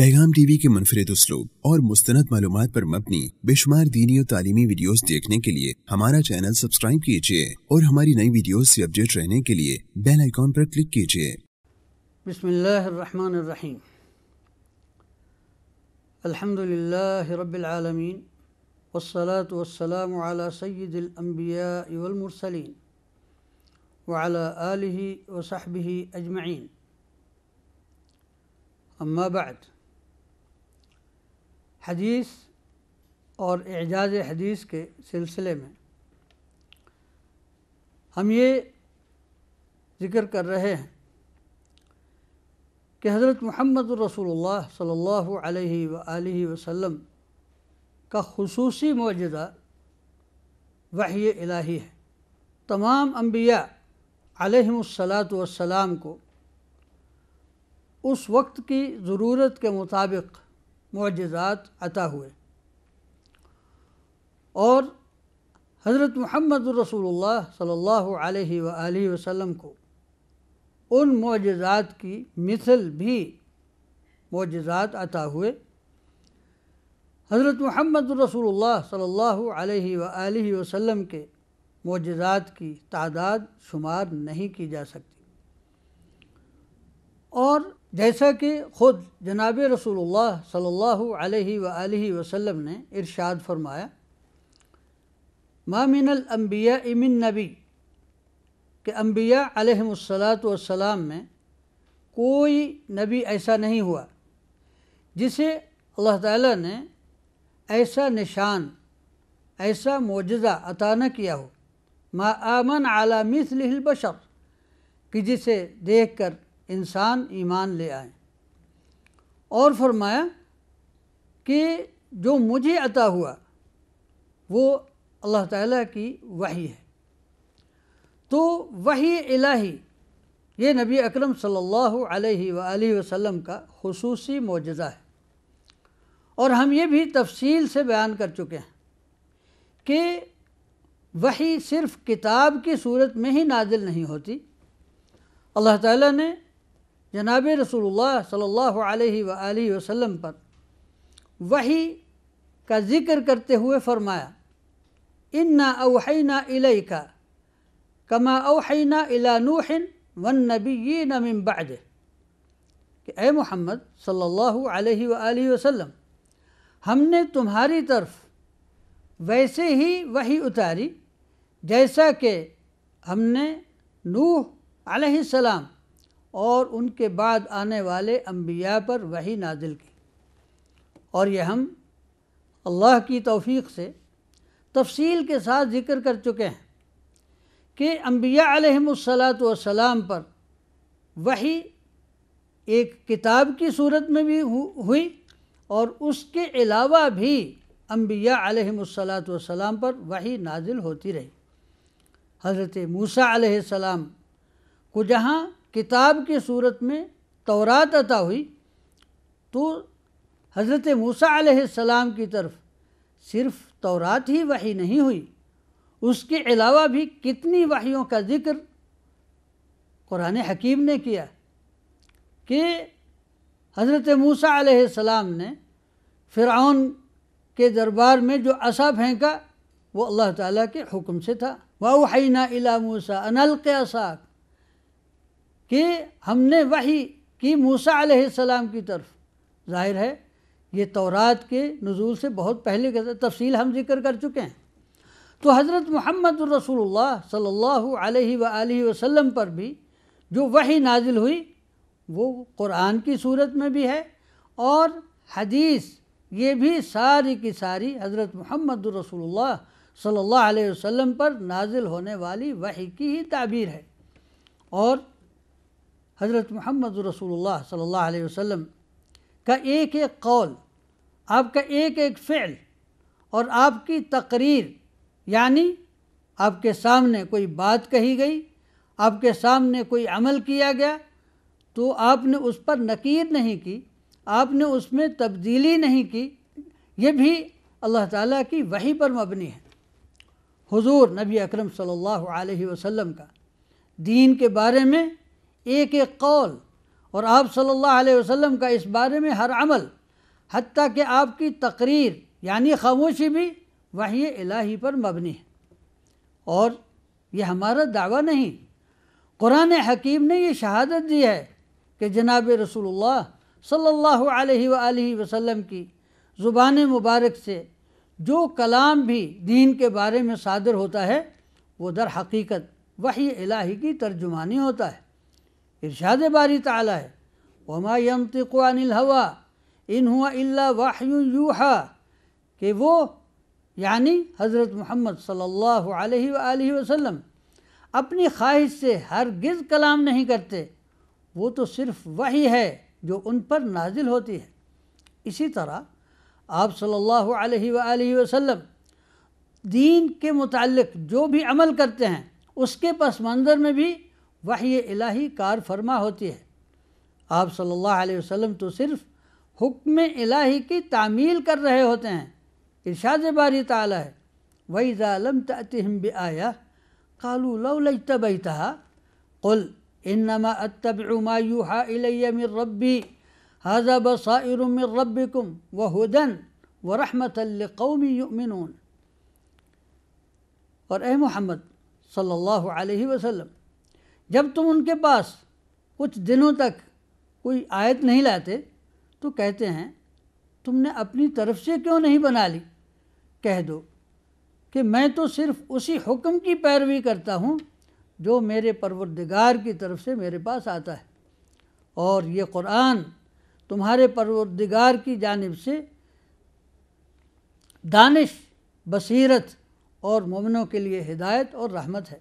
پیغام T V کے منفرد اسلوب اور مستند معلومات پر مبنی بے شمار دینی اور تعلیمی ویڈیوز دیکھنے کے لیے ہمارا چینل سبسکرائب کیجیے اور ہماری نئی ویڈیوز سے اپڈیٹ رہنے کے لیے بیل آئیکن پر کلک کیجیے۔ بسم اللہ الرحمن الرحیم۔ الحمد للہ رب العالمین والصلاة والسلام على سید الانبیاء والمرسلین وعلى آلہ وصحبہ اجمعین۔ اما بعد حدیث اور اعجاز حدیث کے سلسلے میں ہم یہ ذکر کر رہے ہیں کہ حضرت محمد الرسول اللہ صلی اللہ علیہ وآلہ وسلم کا خصوصی معجزہ وحی الہی ہے۔ تمام انبیاء علیہم الصلاۃ والسلام کو اس وقت کی ضرورت کے مطابق معجزات عطا ہوئے۔ اور حضرت محمد الرسول اللہ صلی اللہ علیہ وآلہ وسلم کو ان معجزات کی مثل بھی معجزات عطا ہوئے۔ حضرت محمد الرسول اللہ صلی اللہ علیہ وآلہ وسلم کے معجزات کی تعداد شمار نہیں کی جا سکتی۔ اور جیسا کہ خود جناب رسول اللہ صلی اللہ علیہ وآلہ وسلم نے ارشاد فرمایا، ما من الانبیاء من نبی کہ انبیاء علیہ الصلاۃ والسلام میں کوئی نبی ایسا نہیں ہوا، جسے اللہ تعالیٰ نے ایسا نشان، ایسا معجزہ عطا نہ کیا ہو۔ ما آمن علی مثلہ البشر، کہ جسے دیکھ کر انسان ایمان لے آئیں اور فرمایا کہ جو مجھے عطا ہوا، وہ اللہ تعالیٰ کی وحی ہے۔ تو وحی الہی، یہ نبی اکرم صلی اللہ علیہ وآلہ وسلم کا خصوصی معجزہ ہے۔ اور ہم یہ بھی تفصیل سے بیان کر چکے ہیں کہ وحی صرف کتاب کی صورت میں ہی نازل نہیں ہوتی۔ اللہ تعالیٰ نے جناب رسول اللہ صلی اللہ علیہ وآلہ وسلم پر وحی کا ذکر کرتے ہوئے فرمایا، انا اوحینا الیکا کما اوحینا الی نوح والنبیین من بعد کہ اے محمد صلی اللہ علیہ وآلہ وسلم، ہم نے تمہاری طرف ویسے ہی وحی اتاری، جیسا کہ ہم نے نوح علیہ السلام اور ان کے بعد آنے والے انبیاء پر وہی نازل کی۔ اور یہ ہم اللہ کی توفیق سے تفصیل کے ساتھ ذکر کر چکے ہیں کہ انبیاء علیہم الصلاۃ والسلام پر وہی ایک کتاب کی صورت میں بھی ہوئی اور اس کے علاوہ بھی انبیاء علیہم الصلاۃ والسلام پر وہی نازل ہوتی رہی۔ حضرت موسیٰ علیہ السلام کو جہاں کتاب کی صورت میں تورات عطا ہوئی، تو حضرت موسیٰ علیہ السلام کی طرف صرف تورات ہی وحی نہیں ہوئی، اس کے علاوہ بھی کتنی وحیوں کا ذکر قرآن حکیم نے کیا کہ حضرت موسیٰ علیہ السلام نے فرعون کے دربار میں جو عصا پھینکا، وہ اللہ تعالیٰ کے حکم سے تھا۔ وَأَوْحَيْنَا إِلَى مُوسَىٰ أَنَ عَصَاكَ۔ کہ ہم نے وحی کی موسیٰ علیہ السلام کی طرف۔ ظاہر ہے، یہ تورات کے نزول سے بہت پہلے تفصیل ہم ذکر کر چکے ہیں۔ تو حضرت محمد الرسول اللہ صلی اللہ علیہ وآلہ وسلم پر بھی جو وحی نازل ہوئی، وہ قرآن کی صورت میں بھی ہے اور حدیث یہ بھی ساری کی ساری حضرت محمد الرسول اللہ صلی اللہ علیہ وسلم پر نازل ہونے والی وحی کی ہی تعبیر ہے۔ اور حضرت محمد رسول اللہ صلی اللہ علیہ وسلم کا ایک ایک قول، آپ کا ایک ایک فعل اور آپ کی تقریر یعنی آپ کے سامنے کوئی بات کہی گئی، آپ کے سامنے کوئی عمل کیا گیا، تو آپ نے اس پر نکیر نہیں کی، آپ نے اس میں تبدیلی نہیں کی، یہ بھی اللہ تعالیٰ کی وحی پر مبنی ہے۔ حضور نبی اکرم صلی اللہ علیہ وسلم کا دین کے بارے میں ایک ایک قول اور آپ صلی اللہ علیہ وسلم کا اس بارے میں ہر عمل، حتیٰ کہ آپ کی تقریر یعنی خاموشی بھی وحی الہی پر مبنی ہے۔ اور یہ ہمارا دعویٰ نہیں۔ قرآن حکیم نے یہ شہادت دی ہے کہ جناب رسول اللہ صلی اللہ علیہ وآلہ وسلم کی زبان مبارک سے جو کلام بھی دین کے بارے میں صادر ہوتا ہے، وہ در حقیقت وحی الہی کی ترجمانی ہوتا ہے۔ ارشاد باری تعالی ہے۔ وما ينطق عن الهوى ان هو الا وحی یوحا کہ وہ یعنی حضرت محمد صلی اللہ علیہ وآلہ وسلم، اپنی خواہش سے ہرگز کلام نہیں کرتے، وہ تو صرف وہی ہے جو ان پر نازل ہوتی ہے۔ اسی طرح آپ صلی اللہ علیہ وآلہ وسلم دین کے متعلق جو بھی عمل کرتے ہیں، اس کے پس منظر میں بھی وحی الہی کار فرما ہوتی ہے آپ صلی اللہ علیہ وسلم تو صرف حکم الہی کی تعمیل کر رہے ہوتے ہیں ارشاد باری تعالی ہے وَإِذَا لَمْ تَأْتِهِمْ بِآيَةٍ قالوا لو لجتبيتها قل انما اتبع ما يوحى الي من ربي هذا بصائر من ربكم وهدى ورحمة لقوم يؤمنون اور اے جب تم ان کے پاس کچھ دنوں تک کوئی آیت نہیں لاتے، تو کہتے ہیں، تم نے اپنی طرف سے کیوں نہیں بنا لی؟ کہہ دو کہ میں تو صرف اسی حکم کی پیروی کرتا ہوں جو میرے پروردگار کی طرف سے میرے پاس آتا ہے۔ اور یہ قرآن تمہارے پروردگار کی جانب سے دانش، بصیرت اور مومنوں کے لیے ہدایت اور رحمت ہے۔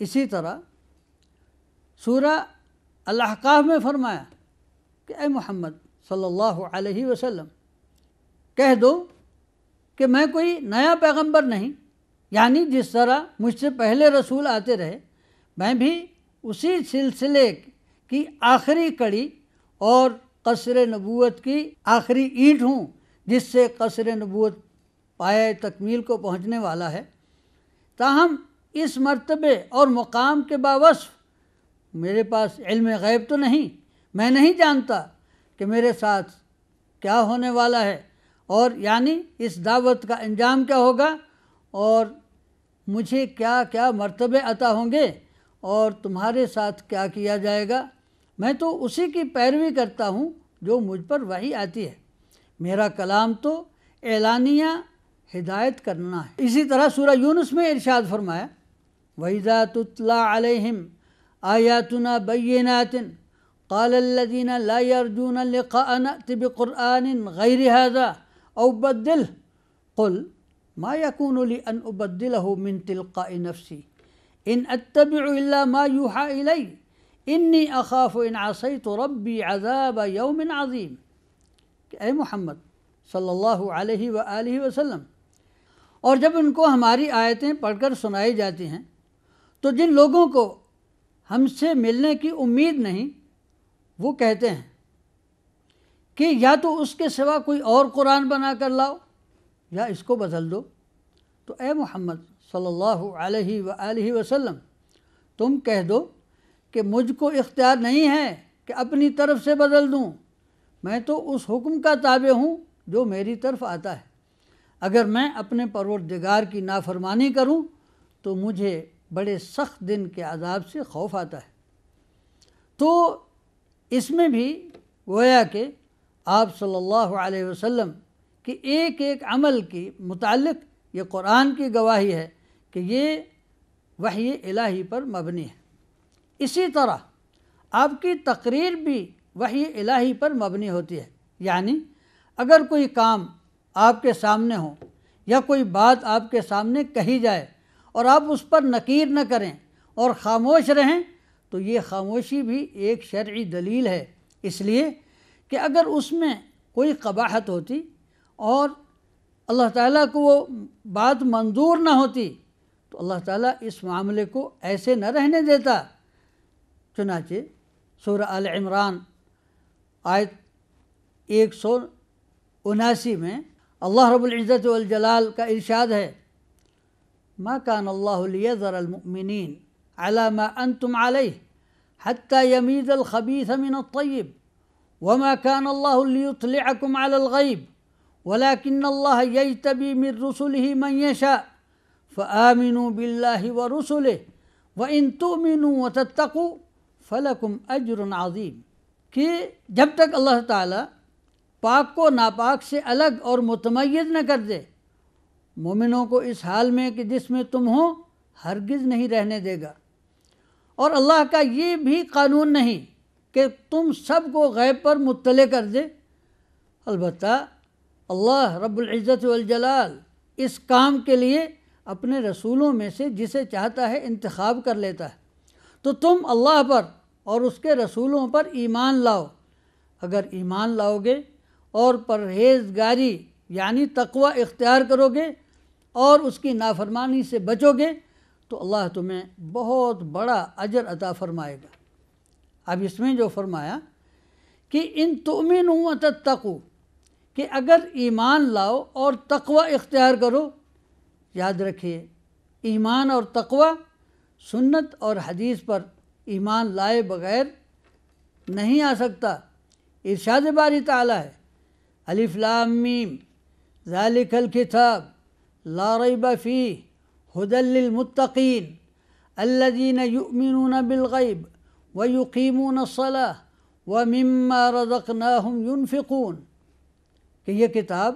اسی طرح سورہ الحقاف میں فرمایا کہ اے محمد صلی اللہ علیہ وسلم، کہہ دو کہ میں کوئی نیا پیغمبر نہیں یعنی جس طرح مجھ سے پہلے رسول آتے رہے، میں بھی اسی سلسلے کی آخری کڑی اور قصر نبوت کی آخری اینٹ ہوں، جس سے قصر نبوت پائے تکمیل کو پہنچنے والا ہے، تاہم اس مرتبے اور مقام کے باوصف، میرے پاس علم غیب تو نہیں، میں نہیں جانتا کہ میرے ساتھ کیا ہونے والا ہے اور یعنی اس دعوت کا انجام کیا ہوگا اور مجھے کیا کیا مرتبے عطا ہوں گے اور تمہارے ساتھ کیا کیا جائے گا۔ میں تو اسی کی پیروی کرتا ہوں جو مجھ پر وہی آتی ہے۔ میرا کلام تو اعلانیہ ہدایت کرنا ہے۔ اسی طرح سورہ یونس میں ارشاد فرمایا وَإِذَا تُتْلَى عَلَيْهِمْ آيَاتُنَا بَيِّنَاتٍ قَالَ الَّذِينَ لَا يَرْجُونَ لِقَاءَ نَأْتِ بِقُرْآنٍ غَيْرِ هَذَا أو بدل قل ما يكون لي ان ابدله من تلقاء نفسي ان اتبع الا ما يوحى الي انی اخاف ان عصیت ربی عذاب عظیم کہ اے محمد صلی اللہ علیہ وآلہ وسلم اور جب ان کو ہماری آیتیں پڑھ کر سنائی جاتی ہیں تو جن لوگوں کو ہم سے ملنے کی امید نہیں، وہ کہتے ہیں کہ یا تو اس کے سوا کوئی اور قرآن بنا کر لاؤ یا اس کو بدل دو۔ تو اے محمد صلی اللہ علیہ وآلہ وسلم، تم کہہ دو کہ مجھ کو اختیار نہیں ہے کہ اپنی طرف سے بدل دوں۔ میں تو اس حکم کا تابع ہوں جو میری طرف آتا ہے۔ اگر میں اپنے پروردگار کی نافرمانی کروں تو مجھے بڑے سخت دن کے عذاب سے خوف آتا ہے۔ تو اس میں بھی گویا کہ آپ صلی اللہ علیہ وسلم کی ایک ایک عمل کی متعلق یہ قرآن کی گواہی ہے کہ یہ وحی الہی پر مبنی ہے۔ اسی طرح آپ کی تقریر بھی وحی الہی پر مبنی ہوتی ہے۔ یعنی اگر کوئی کام آپ کے سامنے ہو یا کوئی بات آپ کے سامنے کہی جائے اور آپ اس پر نکیر نہ کریں اور خاموش رہیں، تو یہ خاموشی بھی ایک شرعی دلیل ہے۔ اس لیے کہ اگر اس میں کوئی قباحت ہوتی اور اللہ تعالیٰ کو وہ بات منظور نہ ہوتی، تو اللہ تعالیٰ اس معاملے کو ایسے نہ رہنے دیتا۔ چنانچہ سورہ آل عمران آیت ایک سو اناسی میں اللہ رب العزت والجلال کا ارشاد ہے۔ ما كان اللہ لیذر المؤمنین على ما أنتم علیہ حتى يميز الخبيث من الطيب. وما كان الله ليطلعكم على الغيب ولكن الله يجتبي من رسله من يشاء. فآمنوا بالله ورسله وإن تؤمنوا وتتقوا فلكم أجر عظيم. کہ جب تک اللہ تعالیٰ پاک کو ناپاک سے الگ اور متمیز نہ کر دے مومنوں کو اس حال میں کہ جس میں تم ہو، ہرگز نہیں رہنے دے گا۔ اور اللہ کا یہ بھی قانون نہیں کہ تم سب کو غیب پر مطلع کر دے۔ البتہ اللہ رب العزت والجلال اس کام کے لیے اپنے رسولوں میں سے جسے چاہتا ہے انتخاب کر لیتا ہے۔ تو تم اللہ پر اور اس کے رسولوں پر ایمان لاؤ۔ اگر ایمان لاؤ گے اور پرہیزگاری یعنی تقوی اختیار کرو گے اور اس کی نافرمانی سے بچو گے تو اللہ تمہیں بہت بڑا اجر عطا فرمائے گا۔ اب اس میں جو فرمایا کہ ان تؤمن و تتقو کہ اگر ایمان لاؤ اور تقوی اختیار کرو، یاد رکھیے، ایمان اور تقوی سنت اور حدیث پر ایمان لائے بغیر نہیں آ سکتا۔ ارشاد باری تعالیٰ ہے، الف لام میم، ذالک الکتاب لا ریب فیہ ہدل للمتقین الذین یؤمنون بالغیب ویقیمون الصلاة ومما رزقناہم ينفقون کہ یہ کتاب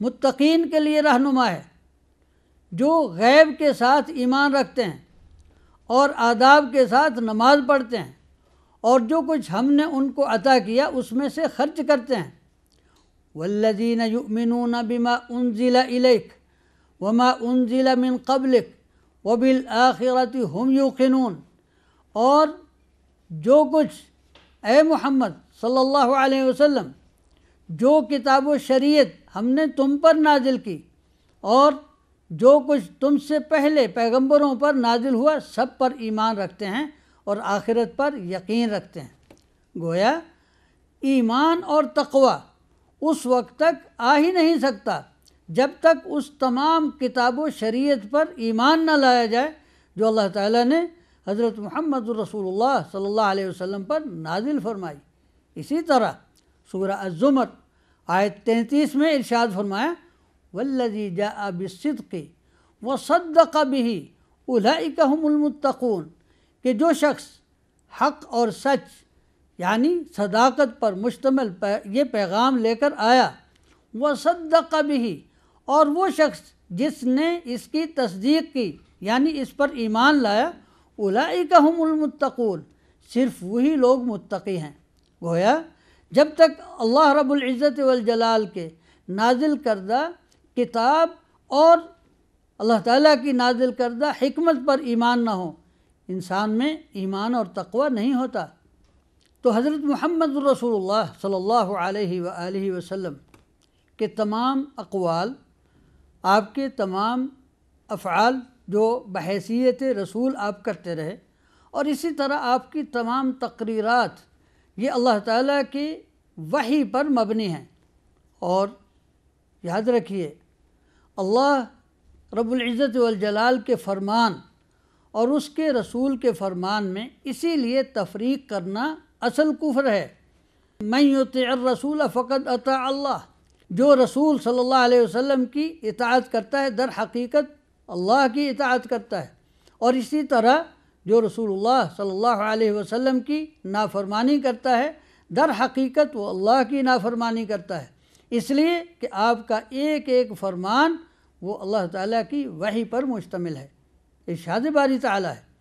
متقین کے لیے رہنما ہے، جو غیب کے ساتھ ایمان رکھتے ہیں اور آداب کے ساتھ نماز پڑھتے ہیں اور جو کچھ ہم نے ان کو عطا کیا اس میں سے خرچ کرتے ہیں۔ والذین یؤمنون بما انزل الیک وما انزل من قبلک وبالآخرت ہم یوقنون۔ اور جو کچھ اے محمد صلی اللہ علیہ وسلم جو کتاب و شریعت ہم نے تم پر نازل کی اور جو کچھ تم سے پہلے پیغمبروں پر نازل ہوا سب پر ایمان رکھتے ہیں اور آخرت پر یقین رکھتے ہیں۔ گویا ایمان اور تقوی اس وقت تک آ ہی نہیں سکتا۔ جب تک اس تمام کتاب و شریعت پر ایمان نہ لایا جائے، جو اللہ تعالیٰ نے حضرت محمد الرسول اللہ صلی اللہ علیہ وسلم پر نازل فرمائی۔ اسی طرح سورہ الزمر آیت تینتیس میں ارشاد فرمایا والذی جاء بالصدق وصدق به اولئک هم المتقون۔ کہ جو شخص حق اور سچ یعنی صداقت پر مشتمل یہ پیغام لے کر آیا، وصدق به اور وہ شخص جس نے اس کی تصدیق کی یعنی اس پر ایمان لایا اولئک هم المتقون، صرف وہی لوگ متقی ہیں۔ گویا، جب تک اللہ رب العزت والجلال کے نازل کردہ کتاب اور اللہ تعالیٰ کی نازل کردہ حکمت پر ایمان نہ ہو، انسان میں ایمان اور تقوی نہیں ہوتا۔ تو حضرت محمد الرسول اللہ صلی اللہ علیہ وآلہ وسلم کے تمام اقوال آپ کے تمام افعال جو بحیثیت رسول آپ کرتے رہے اور اسی طرح آپ کی تمام تقریرات، یہ اللہ تعالیٰ کی وحی پر مبنی ہیں۔ اور یاد رکھیے، اللہ رب العزت والجلال کے فرمان اور اس کے رسول کے فرمان میں اسی لیے تفریق کرنا اصل کفر ہے۔ میں یطع الرسول فقط اطاع اللہ۔ جو رسول صلی اللہ علیہ وسلم کی اطاعت کرتا ہے، در حقیقت اللہ کی اطاعت کرتا ہے۔ اور اسی طرح جو رسول اللہ صلی اللہ علیہ وسلم کی نافرمانی کرتا ہے، در حقیقت وہ اللہ کی نافرمانی کرتا ہے۔ اس لیے کہ آپ کا ایک ایک فرمان وہ اللہ تعالیٰ کی وحی پر مشتمل ہے۔ ارشاد باری تعالیٰ ہے۔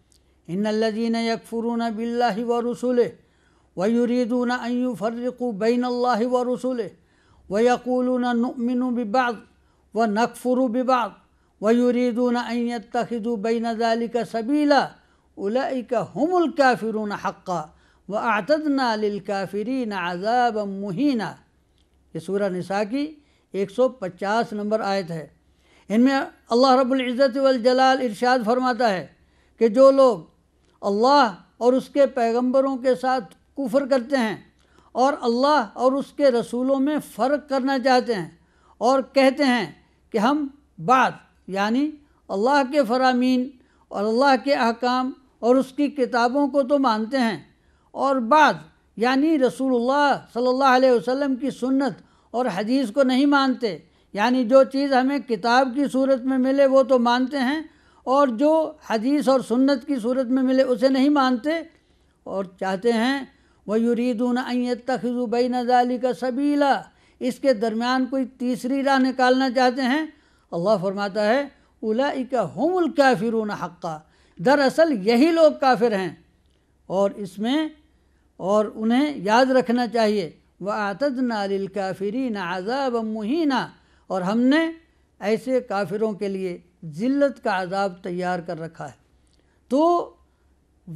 ان الذین یکفرون باللہ و رسولہ ویریدون ان یفرقوا بین اللہ و رسولہ ویقولون نؤمن ببعض ونکفر ببعض ویریدون ان یتخذوا بین ذالک سبیلا اولئک هم الكافرون حقا وَأَعْتَدْنَا لِلْكَافِرِينَ عَذَابًا مُحِينًا یہ سورہ نساء کی ایک سو پچاس نمبر آیت ہے۔ ان میں اللہ رب العزت والجلال ارشاد فرماتا ہے کہ جو لوگ اللہ اور اس کے پیغمبروں کے ساتھ کفر کرتے ہیں اور اللہ اور اس کے رسولوں میں فرق کرنا چاہتے ہیں اور کہتے ہیں کہ ہم بعد یعنی اللہ کے فرامین اور اللہ کے احکام اور اس کی کتابوں کو تو مانتے ہیں، اور بعض یعنی رسول اللہ صلی اللہ علیہ وسلم کی سنت اور حدیث کو نہیں مانتے یعنی جو چیز ہمیں کتاب کی صورت میں ملے وہ تو مانتے ہیں، اور جو حدیث اور سنت کی صورت میں ملے اسے نہیں مانتے، اور چاہتے ہیں وہ یریدون تخذ بین ذالی کا سبیلا اس کے درمیان کوئی تیسری راہ نکالنا چاہتے ہیں؟ اللہ فرماتا ہے اولئک ہم الکافرون حقا۔ دراصل یہی لوگ کافر ہیں۔ اور اس میں، اور انہیں یاد رکھنا چاہیے، وَأَعْتَدْنَا لِلْكَافِرِينَ عَذَابًا مُحِينًا۔ اور ہم نے ایسے کافروں کے لیے ذلت کا عذاب تیار کر رکھا ہے۔ تو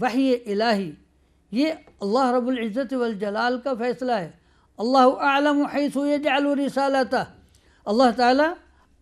وحی الہی یہ اللہ رب العزت والجلال کا فیصلہ ہے۔ اللہ اعلم حیث یجعل رسالتہ۔ اللہ تعالیٰ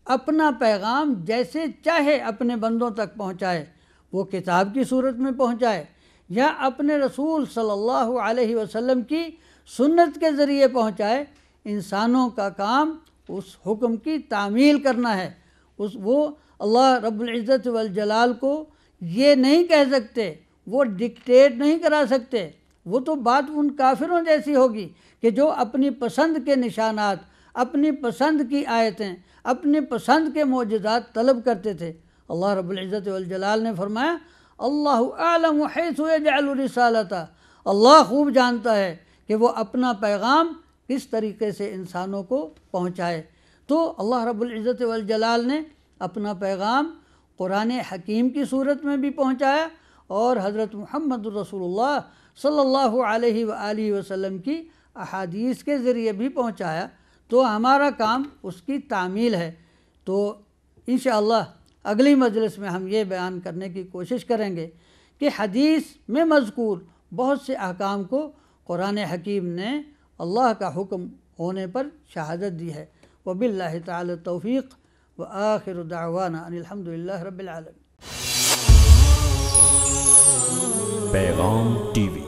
اپنا پیغام جیسے چاہے اپنے بندوں تک پہنچائے، وہ کتاب کی صورت میں پہنچائے یا اپنے رسول صلی اللہ علیہ وسلم کی سنت کے ذریعے پہنچائے، انسانوں کا کام اس حکم کی تعمیل کرنا ہے۔ اس وہ اللہ رب العزت والجلال کو یہ نہیں کہہ سکتے وہ ڈکٹیٹ نہیں کرا سکتے۔ وہ تو بات ان کافروں جیسی ہوگی کہ جو اپنی پسند کے نشانات، اپنی پسند کی آیتیں، اپنی پسند کے معجزات طلب کرتے تھے۔ اللہ رب العزت والجلال نے فرمایا، اللہ عالم حیث یجعل رسالتا۔ اللہ خوب جانتا ہے کہ وہ اپنا پیغام کس طریقے سے انسانوں کو پہنچائے۔ تو اللہ رب العزت والجلال نے اپنا پیغام قرآن حکیم کی صورت میں بھی پہنچایا۔ اور حضرت محمد رسول اللہ صلی اللہ علیہ وآلہ وسلم کی احادیث کے ذریعے بھی پہنچایا تو ہمارا کام اس کی تعمیل ہے۔ تو انشاءاللہ اگلی مجلس میں ہم یہ بیان کرنے کی کوشش کریں گے کہ حدیث میں مذکور بہت سے احکام کو قرآن حکیم نے اللہ کا حکم ہونے پر شہادت دی ہے۔ وباللہ تعالی توفیق وآخر دعوانا ان الحمد للہ رب العالمين پیغام ٹی وی